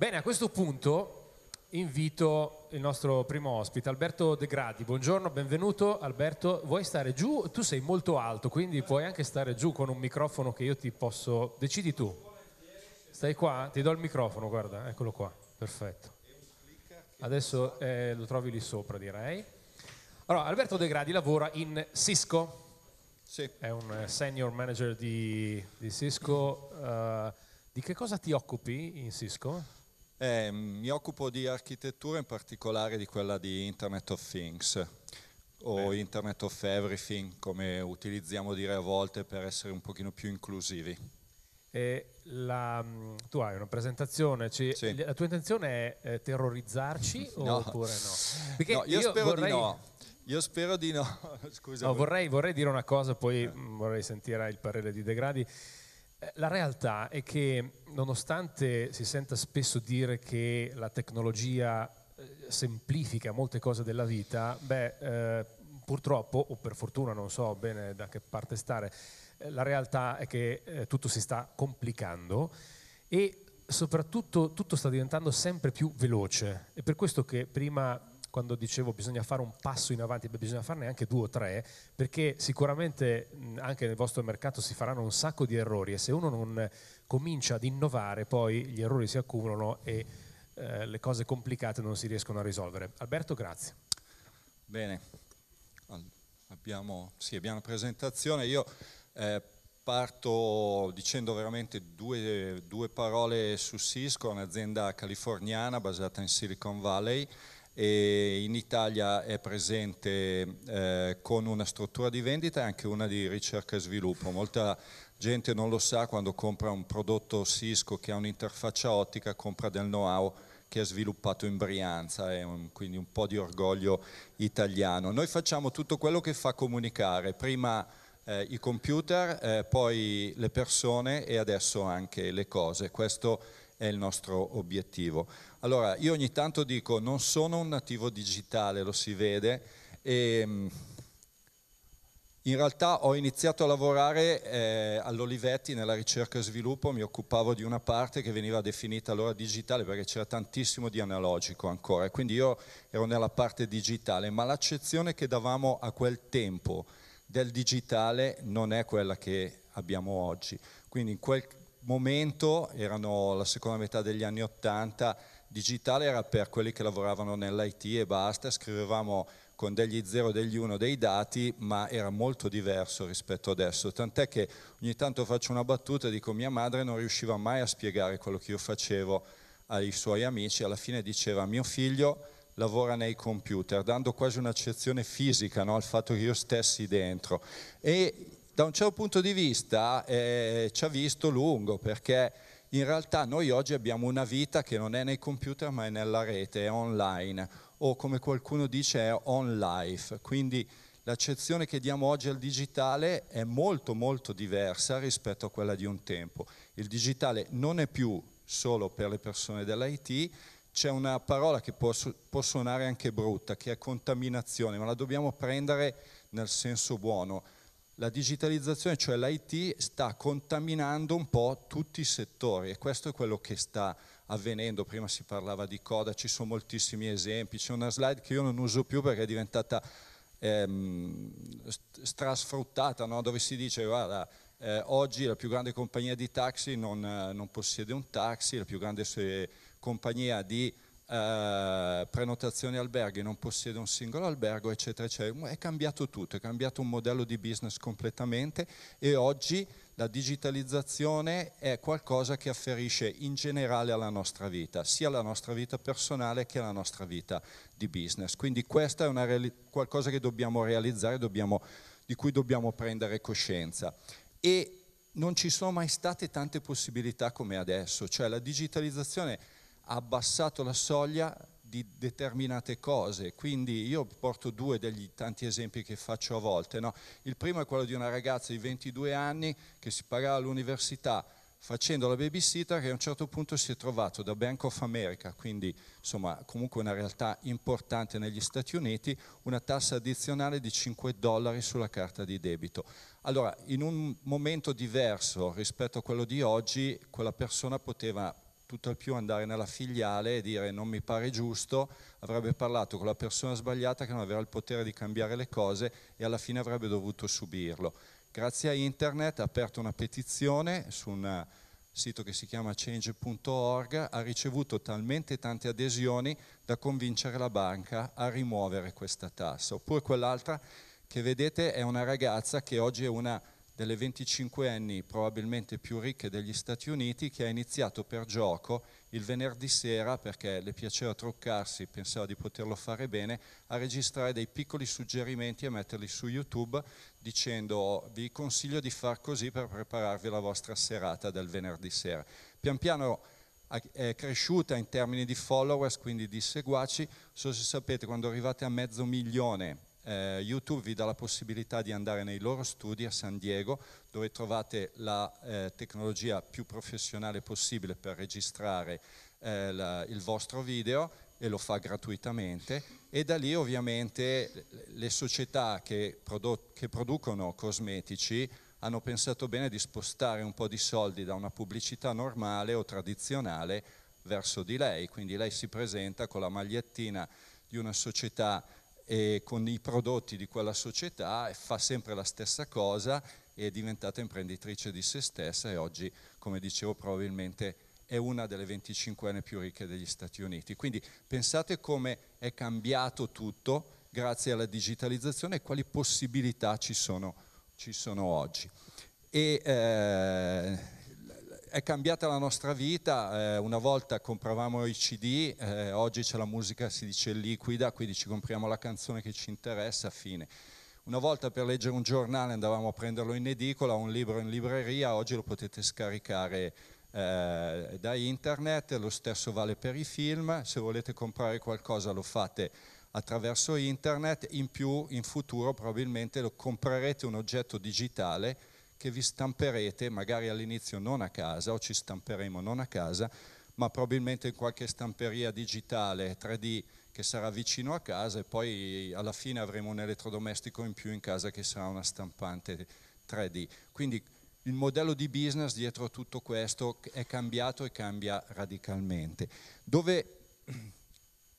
Bene, a questo punto invito il nostro primo ospite, Alberto De Gradi. Buongiorno, benvenuto. Alberto, vuoi stare giù? Tu sei molto alto, quindi puoi anche stare giù con un microfono che io ti posso... Decidi tu. Stai qua? Ti do il microfono, guarda, eccolo qua. Perfetto. Adesso eh, lo trovi lì sopra, direi. Allora, Alberto De Gradi lavora in Cisco. Sì. È un eh, senior manager di, di Cisco. Uh, di che cosa ti occupi in Cisco? Eh, mi occupo di architettura, in particolare di quella di Internet of Things o Beh. Internet of Everything, come utilizziamo dire a volte per essere un pochino più inclusivi. La, mm, tu hai una presentazione, ci, sì. la tua intenzione è eh, terrorizzarci no. oppure no? Perché no, io, io spero vorrei... di no. Io spero di no. Scusa. No, vorrei, vorrei, dire una cosa, poi eh. vorrei sentire il parere di De Gradi. Eh, la realtà è che nonostante si senta spesso dire che la tecnologia eh, semplifica molte cose della vita, beh, eh, purtroppo, o per fortuna non so bene da che parte stare, eh, la realtà è che eh, tutto si sta complicando e soprattutto tutto sta diventando sempre più veloce. È per questo che prima quando dicevo bisogna fare un passo in avanti, beh, bisogna farne anche due o tre, perché sicuramente anche nel vostro mercato si faranno un sacco di errori e se uno non comincia ad innovare poi gli errori si accumulano e eh, le cose complicate non si riescono a risolvere. Alberto, grazie. Bene, abbiamo, sì, abbiamo una presentazione. Io eh, parto dicendo veramente due, due parole su Cisco, un'azienda californiana basata in Silicon Valley e in Italia è presente eh, con una struttura di vendita e anche una di ricerca e sviluppo. Molta gente non lo sa quando compra un prodotto Cisco che ha un'interfaccia ottica, compra del know-how che è sviluppato in Brianza, è un, quindi un po' di orgoglio italiano. Noi facciamo tutto quello che fa comunicare, prima eh, i computer, eh, poi le persone e adesso anche le cose. Questo è il nostro obiettivo. Allora, io ogni tanto dico, non sono un nativo digitale, lo si vede, e mm, in realtà ho iniziato a lavorare eh, all'Olivetti nella ricerca e sviluppo, mi occupavo di una parte che veniva definita allora digitale perché c'era tantissimo di analogico ancora, quindi io ero nella parte digitale, ma l'accezione che davamo a quel tempo del digitale non è quella che abbiamo oggi. Quindi in quel momento, erano la seconda metà degli anni Ottanta, digitale era per quelli che lavoravano nell'IT e basta, scrivevamo con degli 0 degli 1 dei dati, ma era molto diverso rispetto adesso, tant'è che ogni tanto faccio una battuta e dico mia madre non riusciva mai a spiegare quello che io facevo ai suoi amici, alla fine diceva mio figlio lavora nei computer, dando quasi un'accezione fisica no, al fatto che io stessi dentro. E da un certo punto di vista eh, ci ha visto lungo perché in realtà noi oggi abbiamo una vita che non è nei computer ma è nella rete, è online o come qualcuno dice è on life, quindi l'accezione che diamo oggi al digitale è molto molto diversa rispetto a quella di un tempo. Il digitale non è più solo per le persone dell'IT, c'è una parola che può, può suonare anche brutta, che è contaminazione, ma la dobbiamo prendere nel senso buono la digitalizzazione, cioè l'IT, sta contaminando un po' tutti i settori e questo è quello che sta avvenendo. Prima si parlava di coda, ci sono moltissimi esempi, c'è una slide che io non uso più perché è diventata ehm, strasfruttata, no? dove si dice guarda, eh, oggi la più grande compagnia di taxi non, non possiede un taxi, la più grande compagnia di eh, prenotazioni alberghi, non possiede un singolo albergo, eccetera, eccetera. È cambiato tutto, è cambiato un modello di business completamente e oggi la digitalizzazione è qualcosa che afferisce in generale alla nostra vita, sia alla nostra vita personale che alla nostra vita di business. Quindi questo è qualcosa che dobbiamo realizzare, dobbiamo, di cui dobbiamo prendere coscienza. E non ci sono mai state tante possibilità come adesso, cioè la digitalizzazione abbassato la soglia di determinate cose, quindi io porto due degli tanti esempi che faccio a volte. No? Il primo è quello di una ragazza di 22 anni che si pagava all'università facendo la babysitter che a un certo punto si è trovato da Bank of America, quindi insomma comunque una realtà importante negli Stati Uniti, una tassa addizionale di 5 dollari sulla carta di debito. Allora, in un momento diverso rispetto a quello di oggi, quella persona poteva tutto al più andare nella filiale e dire non mi pare giusto, avrebbe parlato con la persona sbagliata che non aveva il potere di cambiare le cose e alla fine avrebbe dovuto subirlo. Grazie a internet ha aperto una petizione su un sito che si chiama change.org, ha ricevuto talmente tante adesioni da convincere la banca a rimuovere questa tassa. Oppure quell'altra che vedete è una ragazza che oggi è una delle 25 anni probabilmente più ricche degli Stati Uniti che ha iniziato per gioco il venerdì sera perché le piaceva truccarsi, pensava di poterlo fare bene, a registrare dei piccoli suggerimenti e metterli su YouTube dicendo vi consiglio di far così per prepararvi la vostra serata del venerdì sera. Pian piano è cresciuta in termini di followers, quindi di seguaci, so se sapete quando arrivate a mezzo milione eh, YouTube vi dà la possibilità di andare nei loro studi a San Diego dove trovate la eh, tecnologia più professionale possibile per registrare eh, la, il vostro video e lo fa gratuitamente. E da lì ovviamente le società che, che producono cosmetici hanno pensato bene di spostare un po' di soldi da una pubblicità normale o tradizionale verso di lei, quindi lei si presenta con la magliettina di una società e con i prodotti di quella società fa sempre la stessa cosa e è diventata imprenditrice di se stessa e oggi, come dicevo, probabilmente è una delle 25 anni più ricche degli Stati Uniti. Quindi pensate come è cambiato tutto grazie alla digitalizzazione e quali possibilità ci sono, ci sono oggi. E, eh, è cambiata la nostra vita, eh, una volta compravamo i CD, eh, oggi c'è la musica, si dice liquida, quindi ci compriamo la canzone che ci interessa, fine. Una volta per leggere un giornale andavamo a prenderlo in edicola, un libro in libreria, oggi lo potete scaricare eh, da internet, lo stesso vale per i film, se volete comprare qualcosa lo fate attraverso internet, in più in futuro probabilmente lo comprerete un oggetto digitale che vi stamperete, magari all'inizio non a casa, o ci stamperemo non a casa, ma probabilmente in qualche stamperia digitale 3D che sarà vicino a casa e poi alla fine avremo un elettrodomestico in più in casa che sarà una stampante 3D. Quindi il modello di business dietro tutto questo è cambiato e cambia radicalmente. Dove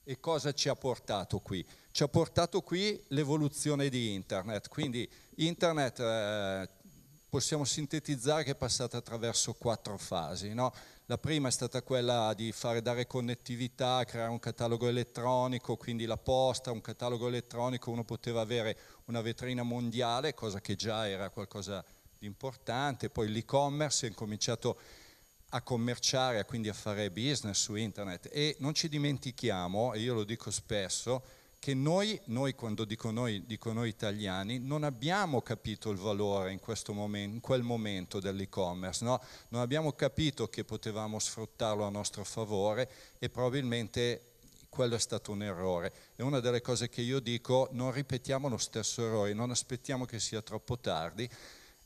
e cosa ci ha portato qui? Ci ha portato qui l'evoluzione di internet, quindi internet eh, possiamo sintetizzare che è passata attraverso quattro fasi. No? La prima è stata quella di fare dare connettività, creare un catalogo elettronico, quindi la posta, un catalogo elettronico, uno poteva avere una vetrina mondiale, cosa che già era qualcosa di importante, poi l'e-commerce è incominciato a commerciare, quindi a fare business su internet e non ci dimentichiamo, e io lo dico spesso, che noi, noi quando dico noi, dico noi italiani, non abbiamo capito il valore in, momento, in quel momento dell'e-commerce, no? non abbiamo capito che potevamo sfruttarlo a nostro favore e probabilmente quello è stato un errore. E una delle cose che io dico, non ripetiamo lo stesso errore, non aspettiamo che sia troppo tardi,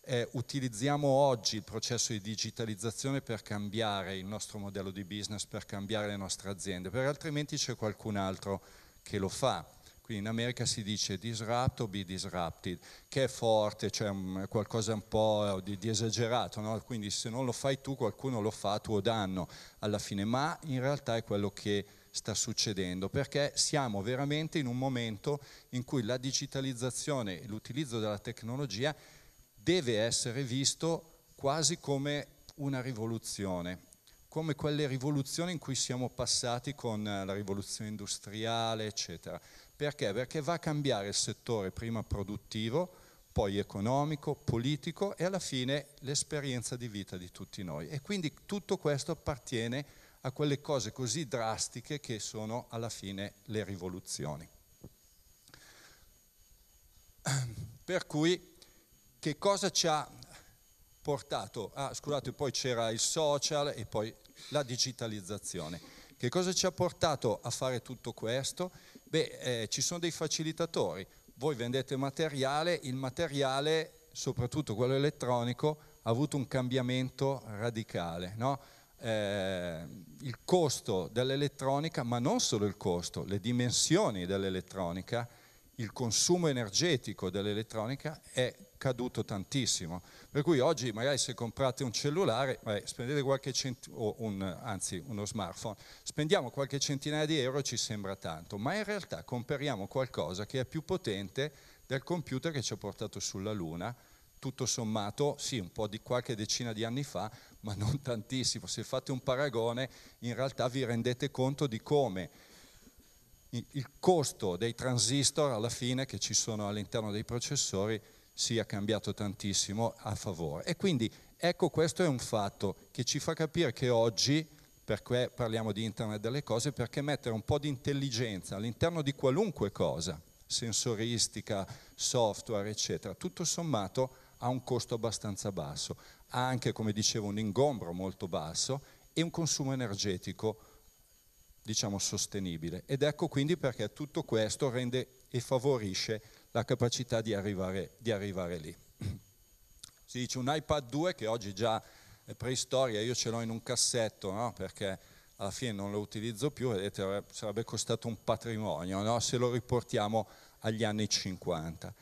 eh, utilizziamo oggi il processo di digitalizzazione per cambiare il nostro modello di business, per cambiare le nostre aziende, perché altrimenti c'è qualcun altro che lo fa. Quindi in America si dice disrupt o be disrupted, che è forte, cioè qualcosa un po' di, di esagerato, no? quindi se non lo fai tu qualcuno lo fa a tuo danno alla fine, ma in realtà è quello che sta succedendo, perché siamo veramente in un momento in cui la digitalizzazione e l'utilizzo della tecnologia deve essere visto quasi come una rivoluzione come quelle rivoluzioni in cui siamo passati con eh, la rivoluzione industriale, eccetera. Perché? Perché va a cambiare il settore prima produttivo, poi economico, politico e alla fine l'esperienza di vita di tutti noi. E quindi tutto questo appartiene a quelle cose così drastiche che sono alla fine le rivoluzioni. Per cui che cosa ci ha portato? Ah, scusate, poi c'era il social e poi la digitalizzazione. Che cosa ci ha portato a fare tutto questo? Beh, eh, ci sono dei facilitatori. Voi vendete materiale, il materiale, soprattutto quello elettronico, ha avuto un cambiamento radicale. No? Eh, il costo dell'elettronica, ma non solo il costo, le dimensioni dell'elettronica, il consumo energetico dell'elettronica è caduto tantissimo. Per cui oggi magari se comprate un cellulare, spendete qualche centinaio, un, anzi uno smartphone, spendiamo qualche centinaia di euro ci sembra tanto, ma in realtà compriamo qualcosa che è più potente del computer che ci ha portato sulla Luna, tutto sommato, sì, un po' di qualche decina di anni fa, ma non tantissimo. Se fate un paragone, in realtà vi rendete conto di come il costo dei transistor alla fine che ci sono all'interno dei processori sia cambiato tantissimo a favore. E quindi ecco questo è un fatto che ci fa capire che oggi, perché parliamo di Internet delle cose, perché mettere un po' di intelligenza all'interno di qualunque cosa, sensoristica, software, eccetera, tutto sommato ha un costo abbastanza basso, ha anche, come dicevo, un ingombro molto basso e un consumo energetico diciamo, sostenibile. Ed ecco quindi perché tutto questo rende e favorisce la capacità di arrivare, di arrivare lì. Si dice un iPad 2 che oggi già è preistoria, io ce l'ho in un cassetto no? perché alla fine non lo utilizzo più, vedete, sarebbe costato un patrimonio no? se lo riportiamo agli anni 50.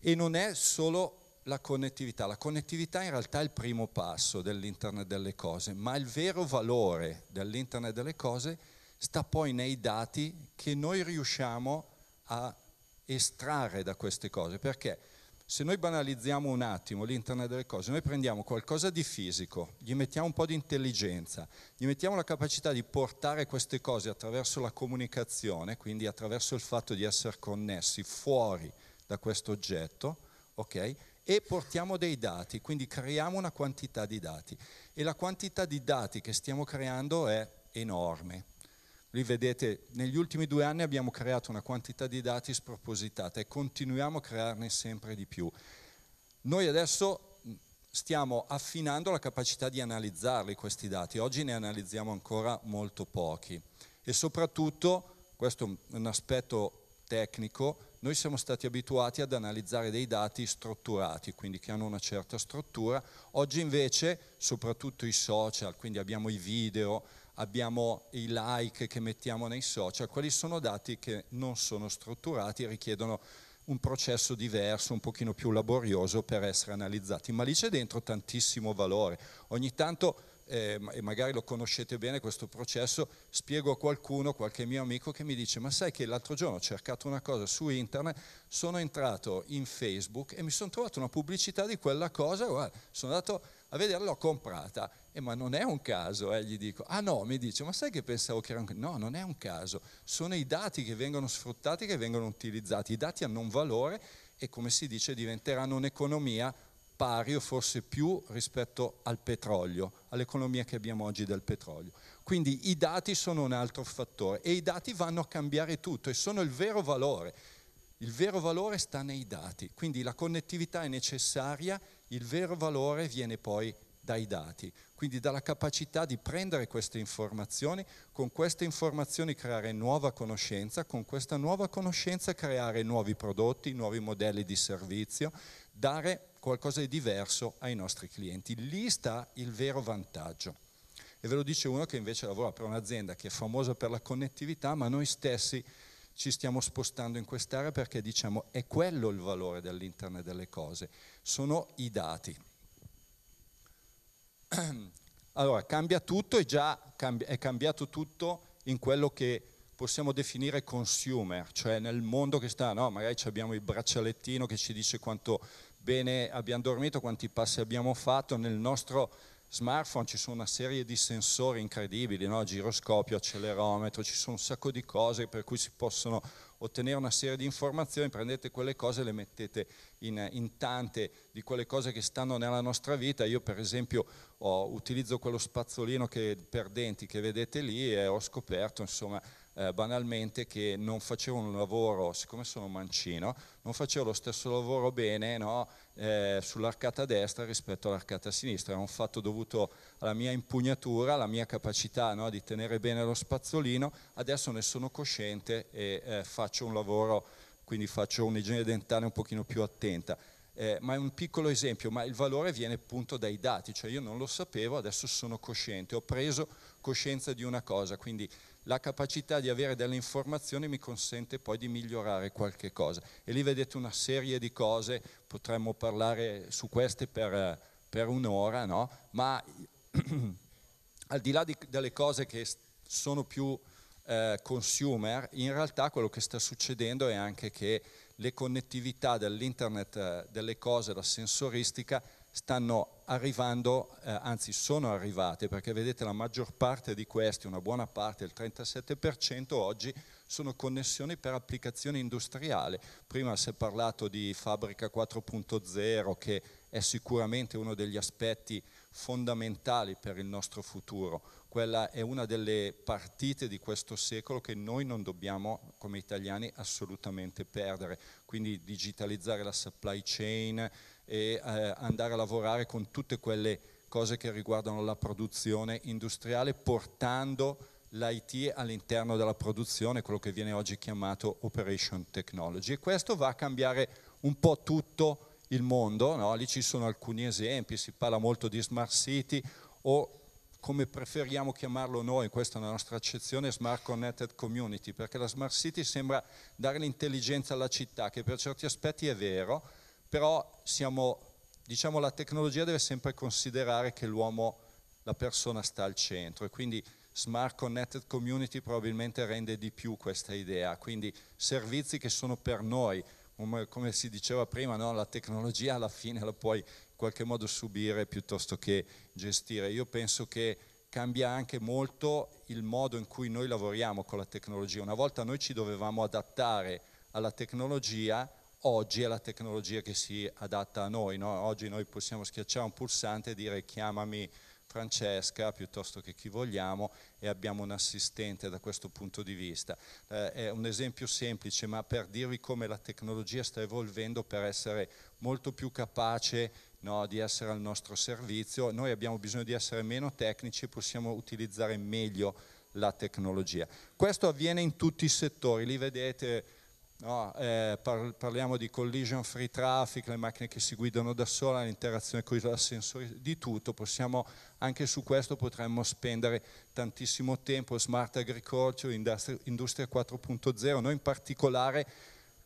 E non è solo la connettività. La connettività in realtà è il primo passo dell'Internet delle cose, ma il vero valore dell'Internet delle cose sta poi nei dati che noi riusciamo a estrarre da queste cose. Perché se noi banalizziamo un attimo l'Internet delle cose, noi prendiamo qualcosa di fisico, gli mettiamo un po' di intelligenza, gli mettiamo la capacità di portare queste cose attraverso la comunicazione, quindi attraverso il fatto di essere connessi fuori da questo oggetto, ok? e portiamo dei dati, quindi creiamo una quantità di dati e la quantità di dati che stiamo creando è enorme. Lì vedete, negli ultimi due anni abbiamo creato una quantità di dati spropositata e continuiamo a crearne sempre di più. Noi adesso stiamo affinando la capacità di analizzarli questi dati, oggi ne analizziamo ancora molto pochi e soprattutto, questo è un aspetto tecnico, noi siamo stati abituati ad analizzare dei dati strutturati, quindi che hanno una certa struttura. Oggi invece, soprattutto i social, quindi abbiamo i video, abbiamo i like che mettiamo nei social, quelli sono dati che non sono strutturati e richiedono un processo diverso, un pochino più laborioso per essere analizzati, ma lì c'è dentro tantissimo valore. Ogni tanto eh, e magari lo conoscete bene questo processo, spiego a qualcuno, qualche mio amico che mi dice ma sai che l'altro giorno ho cercato una cosa su internet, sono entrato in Facebook e mi sono trovato una pubblicità di quella cosa, guarda, sono andato a vederla, l'ho comprata, eh, ma non è un caso, eh, gli dico, ah no, mi dice, ma sai che pensavo che era un caso? No, non è un caso, sono i dati che vengono sfruttati, che vengono utilizzati, i dati hanno un valore e come si dice diventeranno un'economia pari o forse più rispetto al petrolio, all'economia che abbiamo oggi del petrolio. Quindi i dati sono un altro fattore e i dati vanno a cambiare tutto e sono il vero valore. Il vero valore sta nei dati, quindi la connettività è necessaria, il vero valore viene poi dai dati, quindi dalla capacità di prendere queste informazioni, con queste informazioni creare nuova conoscenza, con questa nuova conoscenza creare nuovi prodotti, nuovi modelli di servizio, dare qualcosa di diverso ai nostri clienti. Lì sta il vero vantaggio. E ve lo dice uno che invece lavora per un'azienda che è famosa per la connettività, ma noi stessi ci stiamo spostando in quest'area perché diciamo è quello il valore dell'internet delle cose, sono i dati. Allora, cambia tutto e già è cambiato tutto in quello che possiamo definire consumer, cioè nel mondo che sta, no? magari abbiamo il braccialettino che ci dice quanto bene abbiamo dormito, quanti passi abbiamo fatto, nel nostro smartphone ci sono una serie di sensori incredibili, no? giroscopio, accelerometro, ci sono un sacco di cose per cui si possono ottenere una serie di informazioni, prendete quelle cose e le mettete in, in, tante di quelle cose che stanno nella nostra vita. Io per esempio ho, utilizzo quello spazzolino che, per denti che vedete lì e ho scoperto insomma eh, banalmente che non facevo un lavoro, siccome sono mancino, non facevo lo stesso lavoro bene no, eh, sull'arcata destra rispetto all'arcata sinistra, era un fatto dovuto alla mia impugnatura, alla mia capacità no, di tenere bene lo spazzolino, adesso ne sono cosciente e eh, faccio un lavoro, quindi faccio un'igiene dentale un pochino più attenta. Eh, ma è un piccolo esempio, ma il valore viene appunto dai dati, cioè io non lo sapevo, adesso sono cosciente, ho preso coscienza di una cosa, quindi la capacità di avere delle informazioni mi consente poi di migliorare qualche cosa. E lì vedete una serie di cose, potremmo parlare su queste per, per un'ora, no? ma al di là di, delle cose che sono più eh, consumer, in realtà quello che sta succedendo è anche che le connettività dell'internet eh, delle cose, la sensoristica, stanno arrivando, eh, anzi sono arrivate, perché vedete la maggior parte di questi, una buona parte, il 37% oggi, sono connessioni per applicazioni industriali. Prima si è parlato di fabbrica 4.0 che è sicuramente uno degli aspetti fondamentali per il nostro futuro. Quella è una delle partite di questo secolo che noi non dobbiamo come italiani assolutamente perdere. Quindi digitalizzare la supply chain, e eh, andare a lavorare con tutte quelle cose che riguardano la produzione industriale portando l'IT all'interno della produzione, quello che viene oggi chiamato operation technology e questo va a cambiare un po' tutto il mondo, no? lì ci sono alcuni esempi, si parla molto di smart city o come preferiamo chiamarlo noi, questa è la nostra accezione, smart connected community, perché la smart city sembra dare l'intelligenza alla città, che per certi aspetti è vero, però siamo, diciamo, la tecnologia deve sempre considerare che l'uomo, la persona sta al centro e quindi Smart Connected Community probabilmente rende di più questa idea, quindi servizi che sono per noi, come, si diceva prima, no? la tecnologia alla fine la puoi in qualche modo subire piuttosto che gestire. Io penso che cambia anche molto il modo in cui noi lavoriamo con la tecnologia. Una volta noi ci dovevamo adattare alla tecnologia, oggi è la tecnologia che si adatta a noi, no? oggi noi possiamo schiacciare un pulsante e dire chiamami Francesca piuttosto che chi vogliamo e abbiamo un assistente da questo punto di vista. Eh, è un esempio semplice ma per dirvi come la tecnologia sta evolvendo per essere molto più capace no, di essere al nostro servizio, noi abbiamo bisogno di essere meno tecnici e possiamo utilizzare meglio la tecnologia. Questo avviene in tutti i settori, li vedete No, eh, par parliamo di collision free traffic, le macchine che si guidano da sola, l'interazione con i sensori, di tutto, possiamo, anche su questo potremmo spendere tantissimo tempo, smart agriculture, industria, industria 4.0, noi in particolare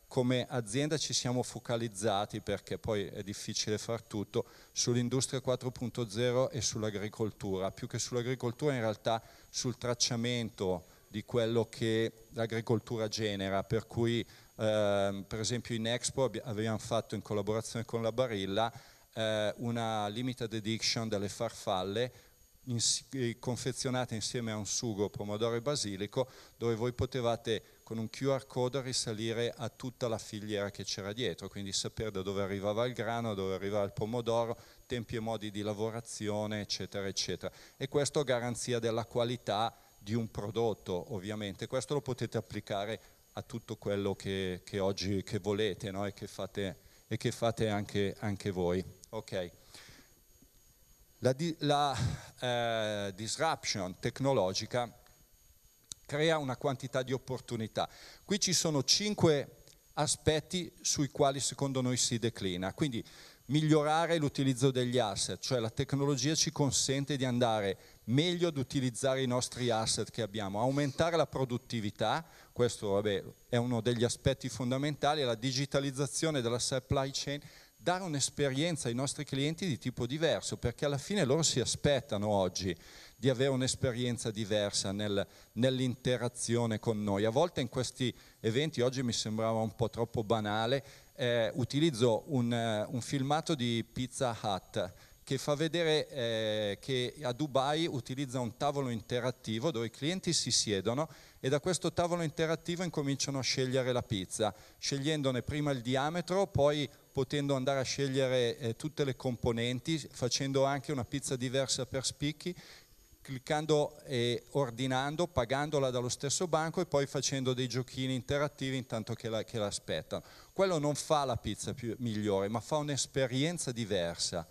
come azienda ci siamo focalizzati, perché poi è difficile far tutto, sull'industria 4.0 e sull'agricoltura, più che sull'agricoltura in realtà sul tracciamento, di quello che l'agricoltura genera, per cui eh, per esempio in Expo abbiamo fatto in collaborazione con la Barilla eh, una limited edition delle farfalle ins confezionate insieme a un sugo pomodoro e basilico dove voi potevate con un QR code risalire a tutta la filiera che c'era dietro, quindi sapere da dove arrivava il grano, dove arrivava il pomodoro, tempi e modi di lavorazione, eccetera, eccetera. E questo garanzia della qualità di un prodotto ovviamente, questo lo potete applicare a tutto quello che, che oggi che volete no? e che fate, e che fate anche, anche, voi. Okay. La, la eh, disruption tecnologica crea una quantità di opportunità. Qui ci sono cinque aspetti sui quali secondo noi si declina. Quindi migliorare l'utilizzo degli asset, cioè la tecnologia ci consente di andare meglio ad utilizzare i nostri asset che abbiamo, aumentare la produttività, questo vabbè, è uno degli aspetti fondamentali, la digitalizzazione della supply chain, dare un'esperienza ai nostri clienti di tipo diverso, perché alla fine loro si aspettano oggi di avere un'esperienza diversa nel, nell'interazione con noi. A volte in questi eventi, oggi mi sembrava un po' troppo banale, eh, utilizzo un, uh, un, filmato di Pizza Hut che fa vedere eh, che a Dubai utilizza un tavolo interattivo dove i clienti si siedono e da questo tavolo interattivo incominciano a scegliere la pizza, scegliendone prima il diametro, poi potendo andare a scegliere eh, tutte le componenti, facendo anche una pizza diversa per spicchi cliccando e ordinando, pagandola dallo stesso banco e poi facendo dei giochini interattivi intanto che, la, che l'aspettano. Quello non fa la pizza più, migliore, ma fa un'esperienza diversa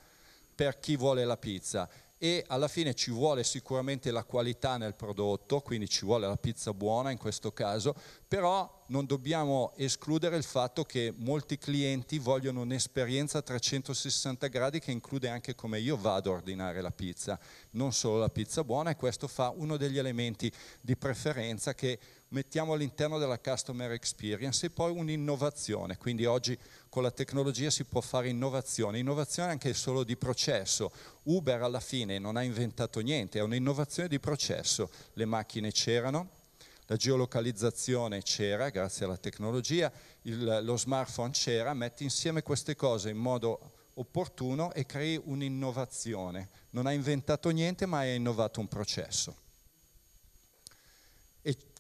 per chi vuole la pizza. E alla fine ci vuole sicuramente la qualità nel prodotto, quindi ci vuole la pizza buona in questo caso, però non dobbiamo escludere il fatto che molti clienti vogliono un'esperienza a 360 gradi che include anche come io vado a ordinare la pizza, non solo la pizza buona e questo fa uno degli elementi di preferenza che mettiamo all'interno della customer experience e poi un'innovazione, quindi oggi con la tecnologia si può fare innovazione, innovazione anche solo di processo. Uber alla fine non ha inventato niente, è un'innovazione di processo, le macchine c'erano, la geolocalizzazione c'era grazie alla tecnologia, il, lo smartphone c'era, metti insieme queste cose in modo opportuno e crei un'innovazione. Non ha inventato niente ma ha innovato un processo.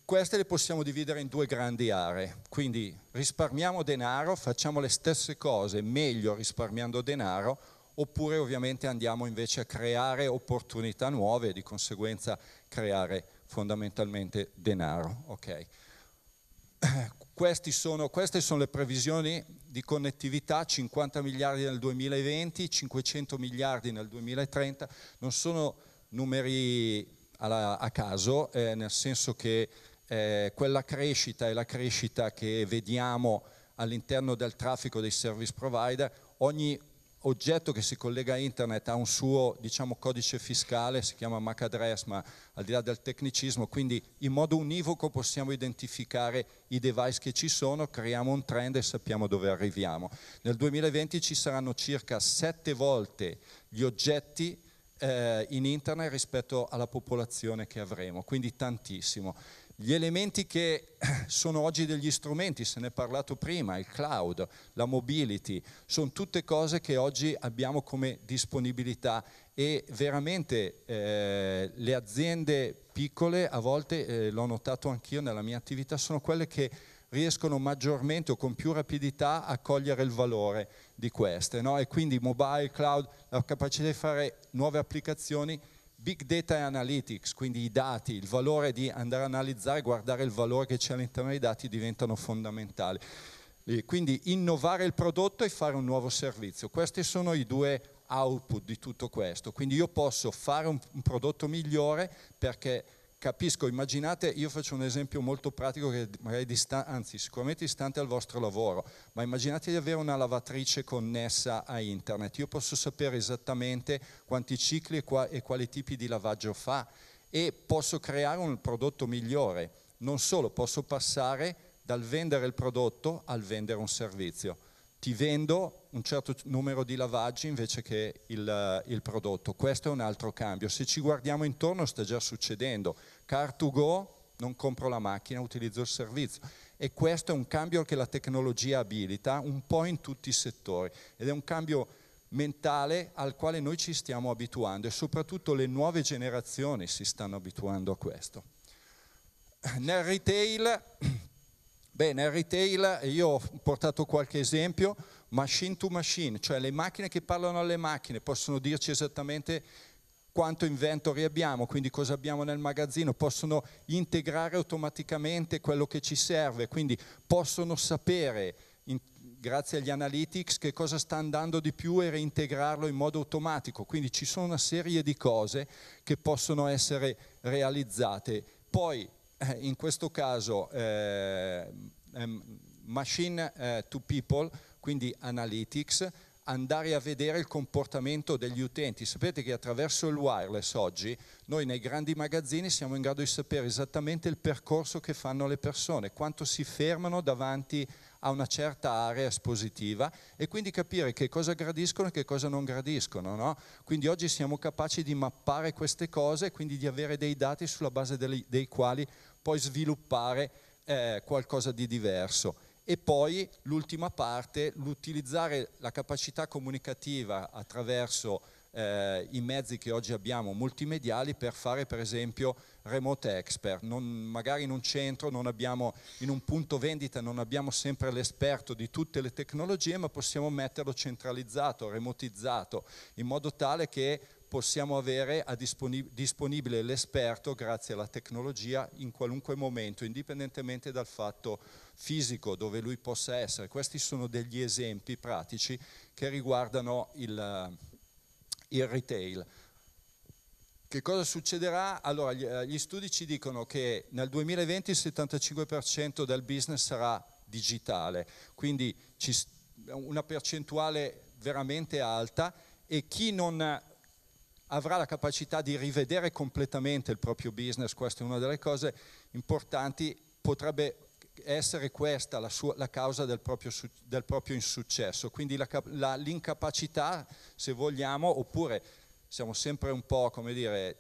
Queste le possiamo dividere in due grandi aree, quindi risparmiamo denaro, facciamo le stesse cose meglio risparmiando denaro, oppure ovviamente andiamo invece a creare opportunità nuove e di conseguenza creare fondamentalmente denaro. Okay. Sono, queste sono le previsioni di connettività, 50 miliardi nel 2020, 500 miliardi nel 2030, non sono numeri a caso, eh, nel senso che eh, quella crescita è la crescita che vediamo all'interno del traffico dei service provider, ogni oggetto che si collega a internet ha un suo diciamo, codice fiscale, si chiama MAC address, ma al di là del tecnicismo, quindi in modo univoco possiamo identificare i device che ci sono, creiamo un trend e sappiamo dove arriviamo. Nel 2020 ci saranno circa sette volte gli oggetti eh, in internet rispetto alla popolazione che avremo, quindi tantissimo. Gli elementi che sono oggi degli strumenti, se ne è parlato prima, il cloud, la mobility, sono tutte cose che oggi abbiamo come disponibilità e veramente eh, le aziende piccole, a volte eh, l'ho notato anch'io nella mia attività, sono quelle che riescono maggiormente o con più rapidità a cogliere il valore di queste. No? E quindi mobile, cloud, la capacità di fare nuove applicazioni Big Data e Analytics, quindi i dati, il valore di andare a analizzare, guardare il valore che c'è all'interno dei dati diventano fondamentali. Quindi innovare il prodotto e fare un nuovo servizio. Questi sono i due output di tutto questo. Quindi io posso fare un, un prodotto migliore perché capisco, immaginate, io faccio un esempio molto pratico che magari distante, anzi sicuramente distante dal vostro lavoro, ma immaginate di avere una lavatrice connessa a internet, io posso sapere esattamente quanti cicli e, qua, e quali tipi di lavaggio fa e posso creare un prodotto migliore, non solo posso passare dal vendere il prodotto al vendere un servizio ti vendo un certo numero di lavaggi invece che il, il, prodotto. Questo è un altro cambio. Se ci guardiamo intorno sta già succedendo. Car to go, non compro la macchina, utilizzo il servizio. E questo è un cambio che la tecnologia abilita un po' in tutti i settori ed è un cambio mentale al quale noi ci stiamo abituando e soprattutto le nuove generazioni si stanno abituando a questo. Nel retail Beh, nel retail io ho portato qualche esempio, machine to machine, cioè le macchine che parlano alle macchine possono dirci esattamente quanto inventory abbiamo, quindi cosa abbiamo nel magazzino, possono integrare automaticamente quello che ci serve, quindi possono sapere in, grazie agli analytics che cosa sta andando di più e reintegrarlo in modo automatico, quindi ci sono una serie di cose che possono essere realizzate. Poi in questo caso eh, ehm, machine eh, to people, quindi analytics, andare a vedere il comportamento degli utenti. Sapete che attraverso il wireless oggi noi nei grandi magazzini siamo in grado di sapere esattamente il percorso che fanno le persone, quanto si fermano davanti a una certa area espositiva e quindi capire che cosa gradiscono e che cosa non gradiscono. No? Quindi oggi siamo capaci di mappare queste cose e quindi di avere dei dati sulla base dei, dei quali poi sviluppare eh, qualcosa di diverso. E poi l'ultima parte, l'utilizzare la capacità comunicativa attraverso eh, i mezzi che oggi abbiamo multimediali per fare per esempio remote expert. Non, magari in un centro, abbiamo, in un punto vendita non abbiamo sempre l'esperto di tutte le tecnologie, ma possiamo metterlo centralizzato, remotizzato, in modo tale che possiamo avere a disponibile l'esperto grazie alla tecnologia in qualunque momento, indipendentemente dal fatto fisico dove lui possa essere. Questi sono degli esempi pratici che riguardano il, il retail. Che cosa succederà? Allora, gli, studi ci dicono che nel 2020 il 75% del business sarà digitale, quindi una percentuale veramente alta e chi non avrà la capacità di rivedere completamente il proprio business, questa è una delle cose importanti, potrebbe essere questa la, sua, la causa del proprio, del proprio, insuccesso, quindi l'incapacità, se vogliamo, oppure siamo sempre un po', come dire,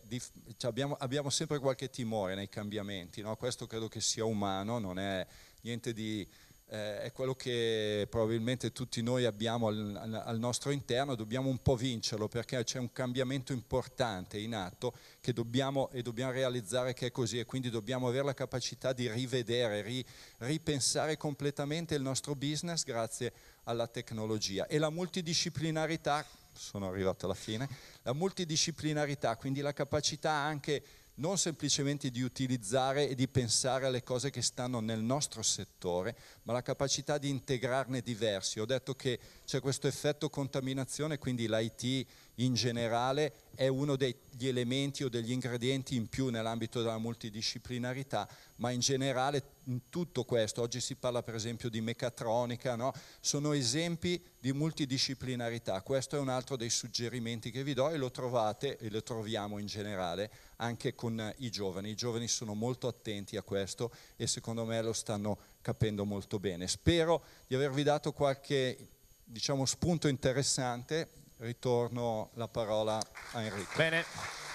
cioè abbiamo, abbiamo, sempre qualche timore nei cambiamenti, no? questo credo che sia umano, non è niente di... Eh, è quello che probabilmente tutti noi abbiamo al, al, nostro interno, dobbiamo un po' vincerlo perché c'è un cambiamento importante in atto che dobbiamo, e dobbiamo realizzare che è così e quindi dobbiamo avere la capacità di rivedere, ri, ripensare completamente il nostro business grazie alla tecnologia. E la multidisciplinarità sono arrivato alla fine, la multidisciplinarità, quindi la capacità anche non semplicemente di utilizzare e di pensare alle cose che stanno nel nostro settore, ma la capacità di integrarne diversi. Ho detto che c'è questo effetto contaminazione, quindi l'IT in generale è uno degli elementi o degli ingredienti in più nell'ambito della multidisciplinarità, ma in generale in tutto questo, oggi si parla per esempio di meccatronica, no? sono esempi di multidisciplinarità, questo è un altro dei suggerimenti che vi do e lo trovate e lo troviamo in generale anche con i giovani, i giovani sono molto attenti a questo e secondo me lo stanno capendo molto bene. Spero di avervi dato qualche diciamo, spunto interessante ritorno la parola a Enrico. Bene.